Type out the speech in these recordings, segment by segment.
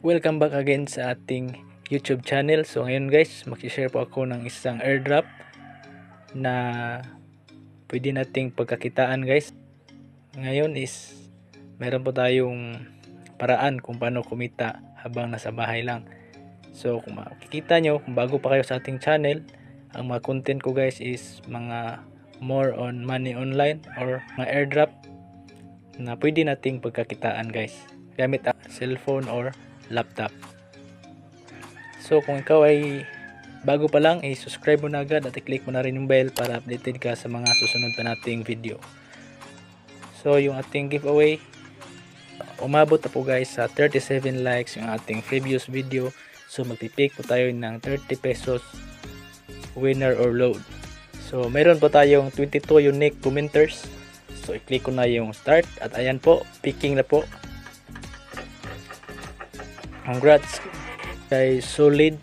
Welcome back again sa ating YouTube channel. So ngayon guys, mag-share po ako ng isang airdrop na pwede nating pagkakitaan guys. Ngayon is meron po tayong paraan kung paano kumita habang nasa bahay lang. So kung makikita nyo, kung bago pa kayo sa ating channel, ang mga content ko guys is mga more on money online or mga airdrop na pwede nating pagkakitaan guys gamit ang cellphone or laptop. So kung ikaw ay bago pa lang, i-subscribe mo na agad at i-click mo na rin yung bell para updated ka sa mga susunod pa nating video. So yung ating giveaway, umabot na po guys sa 37 likes yung ating previous video. So magpipick po tayo ng 30 pesos winner or load. So meron po tayong 22 unique commenters. So i-click ko na yung start at ayan po, picking na po congrats kay solid.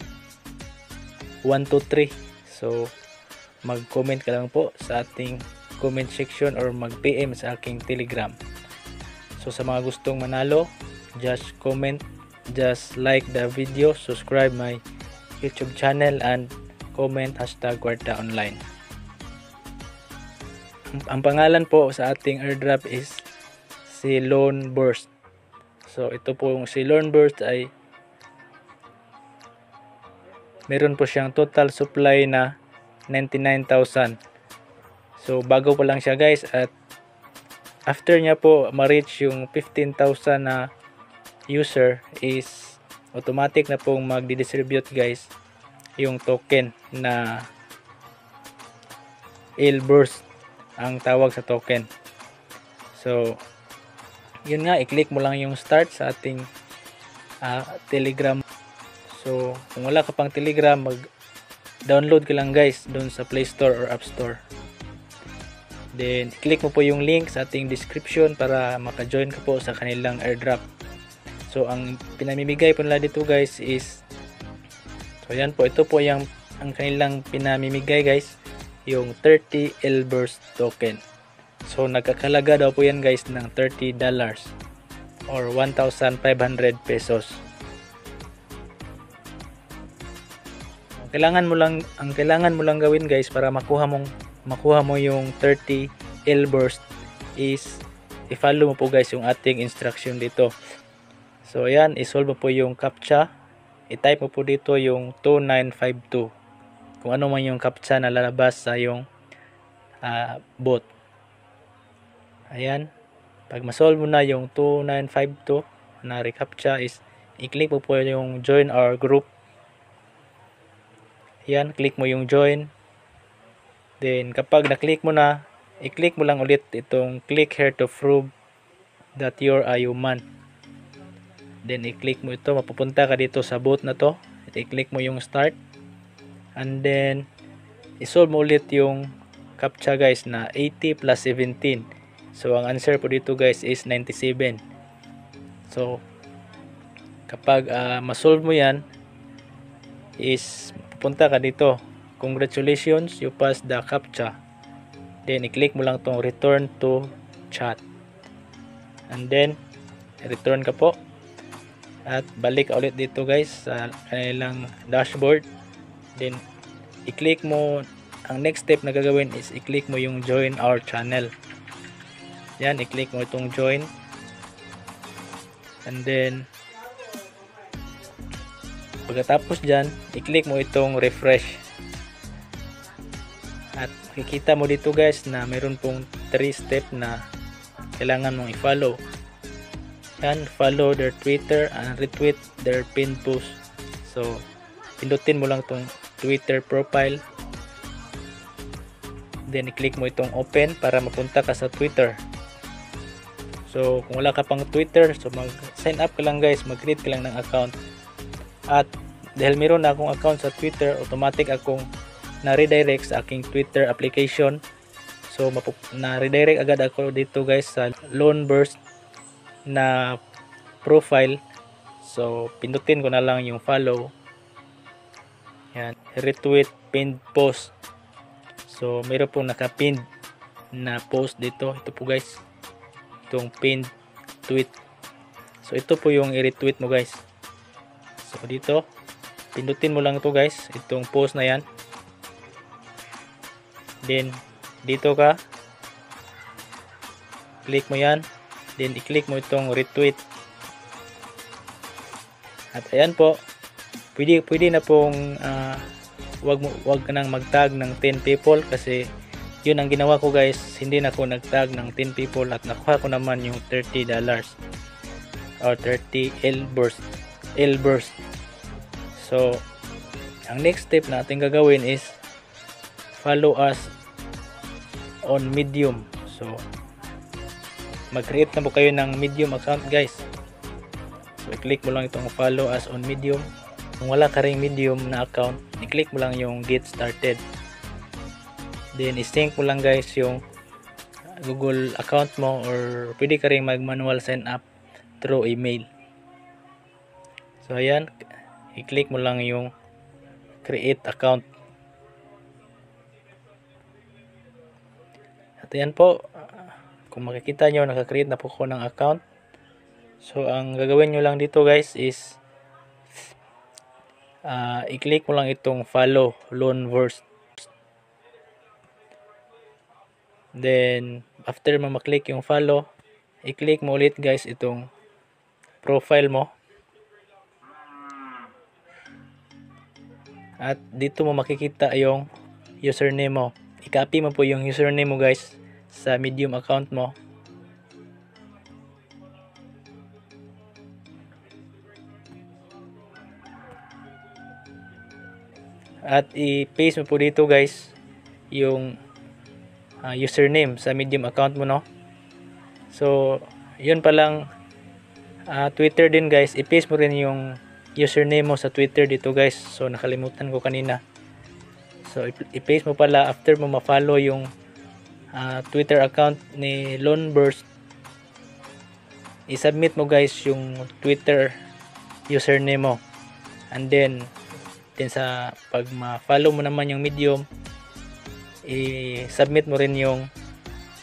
123 so mag comment ka lang po sa ating comment section or mag PM sa aking telegram. So sa mga gustong manalo just comment just like the video subscribe my youtube channel and comment hashtag kwarta online. Ang pangalan po sa ating airdrop is si Lone Burst so ito po yung si Burst ay meron po siyang total supply na 99,000 so bago pa lang siya guys at after niya po ma-reach yung 15,000 na user is automatic na pong magdi-distribute guys yung token na il burst ang tawag sa token. So yun nga i-click mo lang yung start sa ating uh, telegram So, kung wala ka pang Telegram, mag-download ka lang guys doon sa Play Store or App Store. Then, click mo po yung link sa ating description para maka-join ka po sa kanilang airdrop. So, ang pinamimigay po nila dito guys is So, yan po. Ito po yung ang kanilang pinamimigay guys yung 30 Elburst token. So, nagkakalaga daw po yan guys ng 30 dollars or 1,500 pesos. kailangan mo lang ang kailangan mo lang gawin guys para makuha mong makuha mo yung 30 L burst is i-follow mo po guys yung ating instruction dito. So ayan, i-solve mo po yung captcha. I-type mo po dito yung 2952. Kung ano man yung captcha na lalabas sa yung uh, bot. Ayan. Pag ma-solve mo na yung 2952 na recaptcha is i-click mo po yung join our group yan, click mo yung join. Then, kapag na-click mo na, i-click mo lang ulit itong click here to prove that you're a human. Then, i-click mo ito. Mapupunta ka dito sa booth na to. I-click mo yung start. And then, isolve mo ulit yung captcha guys na 80 plus 17. So, ang answer po dito guys is 97. So, kapag uh, masolve mo yan, is punta ka dito. Congratulations you passed the captcha. Then i-click mo lang tong return to chat. And then return ka po. At balik ulit dito guys sa kanilang dashboard. Then i-click mo ang next step na gagawin is i-click mo yung join our channel yan i-click mo itong join and then Pagkatapos dyan, i-click mo itong refresh. At makikita mo dito guys na mayroon pong 3 step na kailangan mong i-follow. Yan, follow their Twitter and retweet their pin post. So, pindutin mo lang itong Twitter profile. Then, i-click mo itong open para mapunta ka sa Twitter. So, kung wala ka pang Twitter, so mag-sign up ka lang guys, mag-create ka lang ng account at dahil meron na akong account sa Twitter, automatic akong na-redirect sa aking Twitter application. So, na-redirect agad ako dito guys sa Loan Burst na profile. So, pindutin ko na lang yung follow. Yan. Retweet, pinned post. So, meron pong naka-pinned na post dito. Ito po guys. Itong pinned tweet. So, ito po yung i-retweet mo guys So dito, pindutin mo lang to guys, itong post na yan. Then dito ka, click mo yan, then i-click mo itong retweet. At ayan po, pwede, pwede na pong ah, wag, mo, wag ka nang mag-tag ng 10 people kasi yun ang ginawa ko guys, hindi na ako nag-tag ng 10 people at nakuha ko naman yung 30 dollars or 30 L burst L burst so ang next step natin gagawin is follow us on medium. So mag-create na po kayo ng medium account guys. So i-click mo lang itong follow us on medium. Kung wala ka ring medium na account i-click mo lang yung get started then i-sync mo lang guys yung Google account mo or pwede ka rin mag manual sign up through email. So ayan. I-click mo lang yung create account. At ayan po. Kung makikita nyo nakakreate na po ko ng account. So ang gagawin nyo lang dito guys is ah, i-click mo lang itong follow loan verse then after mo maklik yung follow i-click mo ulit guys itong profile mo. At dito mo makikita yung username mo. I-copy mo po yung username mo guys sa medium account mo. At i-paste mo po dito guys yung ah, username sa medium account mo no? So yun pa lang. Ah, Twitter din guys. I-paste mo rin yung username mo sa Twitter dito guys. So nakalimutan ko kanina. So i-paste mo pala after mo ma-follow yung ah, Twitter account ni Loanburst i-submit mo guys yung Twitter username mo. And then then sa pag ma-follow mo naman yung medium i-submit mo rin yung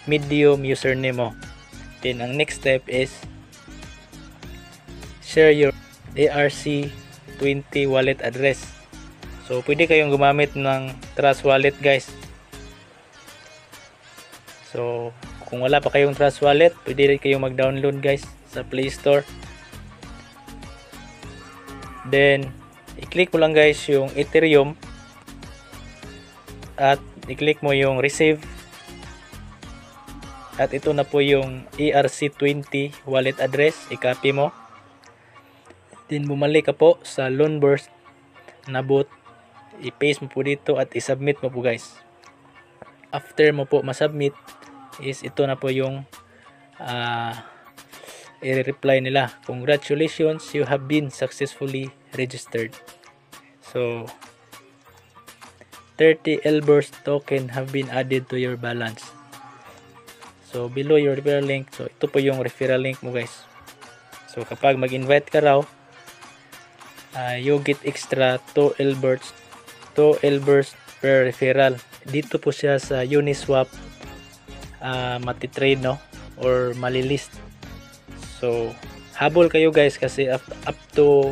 medium username mo. Then ang next step is share your ARC20 wallet address. So pwede kayong gumamit ng Trust Wallet guys. So kung wala pa kayong Trust Wallet pwede rin kayong mag-download guys sa Play Store. Then i-click mo lang guys yung Ethereum at i-click mo yung receive. At ito na po yung ERC20 wallet address. I-copy mo. Then bumalik ka po sa Loanburst na bot i-paste mo po dito at i-submit mo po guys. After mo po masubmit is ito na po yung ah i-reply nila. Congratulations you have been successfully registered. So 30 Elburst token have been added to your balance. So below your referral link so ito po yung referral link mo guys. So kapag mag-invite ka raw ah, you get extra 2 Elburst 2 Elburst per referral. Dito po siya sa Uniswap ah matitrade no? Or malilist. So habol kayo guys kasi up, up to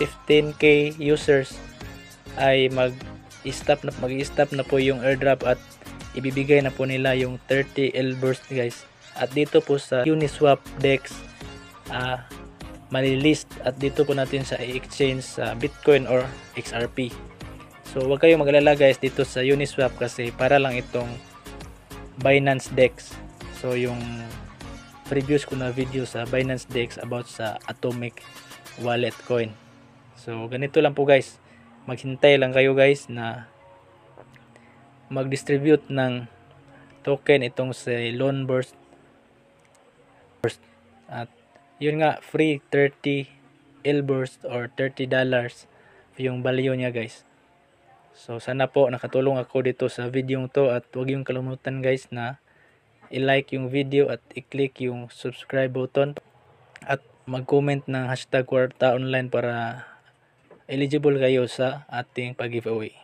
15k users ay mag stop na mag stop na po yung airdrop at ibibigay na po nila yung 30 L burst guys. At dito po sa Uniswap Dex ah malilist at dito po natin sa exchange sa Bitcoin or XRP so wag kayong magalala guys dito sa Uniswap kasi para lang itong Binance Dex. So yung previous ko na video sa Binance Dex about sa Atomic Wallet Coin. So ganito lang po guys maghintay lang kayo guys na mag-distribute ng token itong si Loanburst at yun nga free 30 Lburst or 30 dollars yung value niya guys. So sana po nakatulong ako dito sa video to at huwag yung kalimutan guys na i-like yung video at i-click yung subscribe button at mag-comment ng hashtag kwarta online para eligible kayo sa ating pag-giveaway.